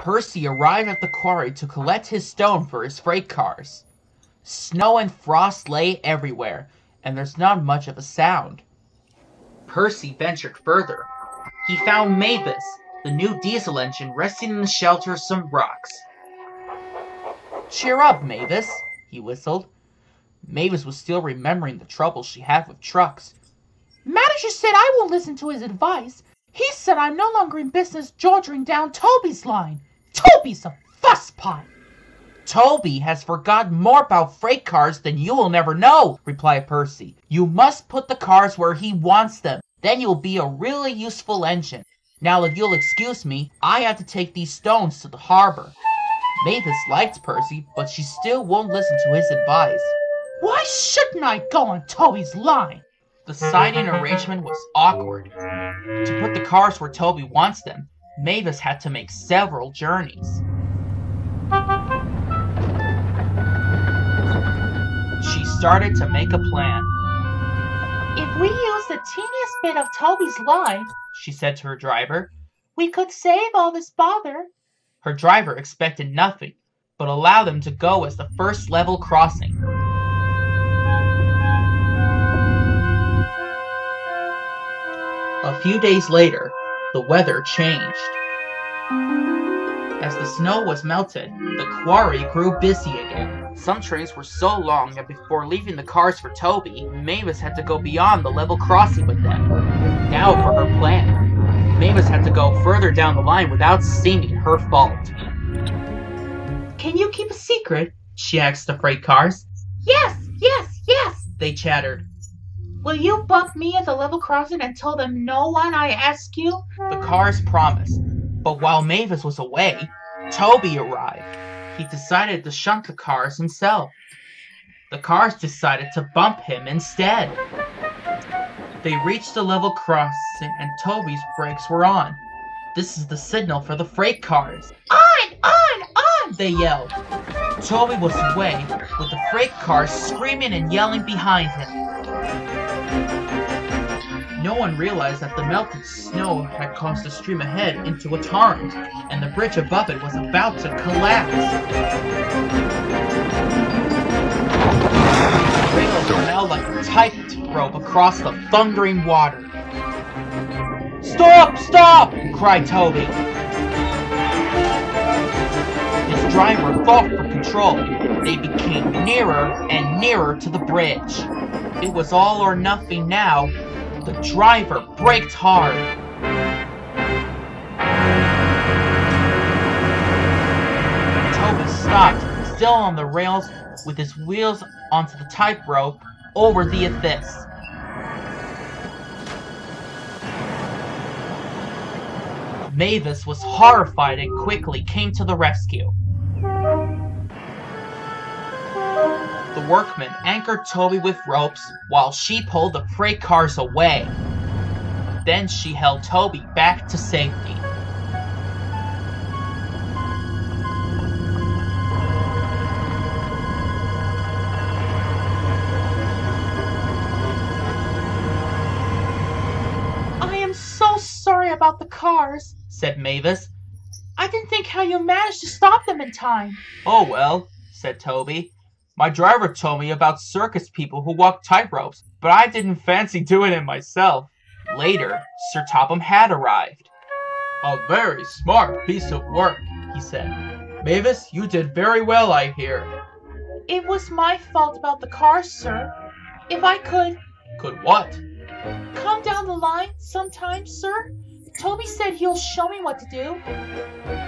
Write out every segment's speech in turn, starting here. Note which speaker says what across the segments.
Speaker 1: Percy arrived at the quarry to collect his stone for his freight cars. Snow and frost lay everywhere, and there's not much of a sound. Percy ventured further. He found Mavis, the new diesel engine, resting in the shelter of some rocks. Cheer up, Mavis, he whistled. Mavis was still remembering the trouble she had with trucks.
Speaker 2: Manager said I won't listen to his advice. He said I'm no longer in business joltering down Toby's line. Toby's a fusspot.
Speaker 1: Toby has forgotten more about freight cars than you will never know, replied Percy. You must put the cars where he wants them. Then you'll be a really useful engine. Now, if you'll excuse me, I have to take these stones to the harbor. Mavis liked Percy, but she still won't listen to his advice.
Speaker 2: Why shouldn't I go on Toby's line?
Speaker 1: The siding arrangement was awkward. To put the cars where Toby wants them, Mavis had to make several journeys. She started to make a plan.
Speaker 2: If we use the teeniest bit of Toby's line,
Speaker 1: she said to her driver,
Speaker 2: we could save all this bother.
Speaker 1: Her driver expected nothing, but allowed them to go as the first level crossing. A few days later, the weather changed. As the snow was melted, the quarry grew busy again. Some trains were so long that before leaving the cars for Toby, Mavis had to go beyond the level crossing with them. Now for her plan. Mavis had to go further down the line without seeming her fault. Can you keep a secret? She asked the freight cars.
Speaker 2: Yes, yes, yes,
Speaker 1: they chattered.
Speaker 2: Will you bump me at the level crossing and tell them no one I ask you?
Speaker 1: The cars promised. But while Mavis was away, Toby arrived. He decided to shunt the cars himself. The cars decided to bump him instead. They reached the level crossing and Toby's brakes were on. This is the signal for the freight cars.
Speaker 2: On, on, on,
Speaker 1: they yelled. Toby was away, with the freight cars screaming and yelling behind him. No one realized that the melted snow had caused the stream ahead into a torrent, and the bridge above it was about to collapse. The rails were now like a tightrope across the thundering water. Stop! Stop! cried Toby. His driver fought for control. They became nearer and nearer to the bridge. It was all or nothing now, the driver braked hard. Toby stopped, still on the rails, with his wheels onto the tightrope over the abyss. Mavis was horrified and quickly came to the rescue. The workmen anchored Toby with ropes while she pulled the freight cars away. Then she held Toby back to safety.
Speaker 2: I am so sorry about the cars,
Speaker 1: said Mavis.
Speaker 2: I didn't think how you managed to stop them in time.
Speaker 1: Oh well, said Toby. My driver told me about circus people who walk tightropes, but I didn't fancy doing it myself. Later, Sir Topham Hatt arrived. A very smart piece of work, he said. Mavis, you did very well, I hear.
Speaker 2: It was my fault about the car, sir. If I could...
Speaker 1: Could what?
Speaker 2: Come down the line sometime, sir. Toby said he'll show me what to do.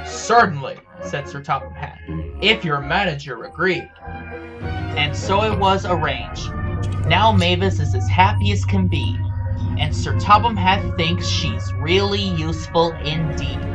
Speaker 1: Certainly, said Sir Topham Hatt, if your manager agreed. And so it was arranged. Now Mavis is as happy as can be, and Sir Topham Hatt thinks she's really useful indeed.